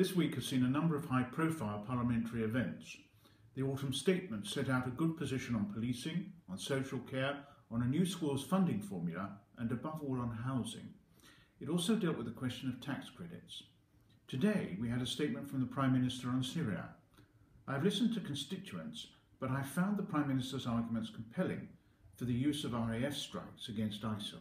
This week has seen a number of high profile parliamentary events. The autumn statement set out a good position on policing, on social care, on a new schools funding formula, and above all on housing. It also dealt with the question of tax credits. Today we had a statement from the Prime Minister on Syria. I have listened to constituents, but I found the Prime Minister's arguments compelling for the use of RAF strikes against ISIL.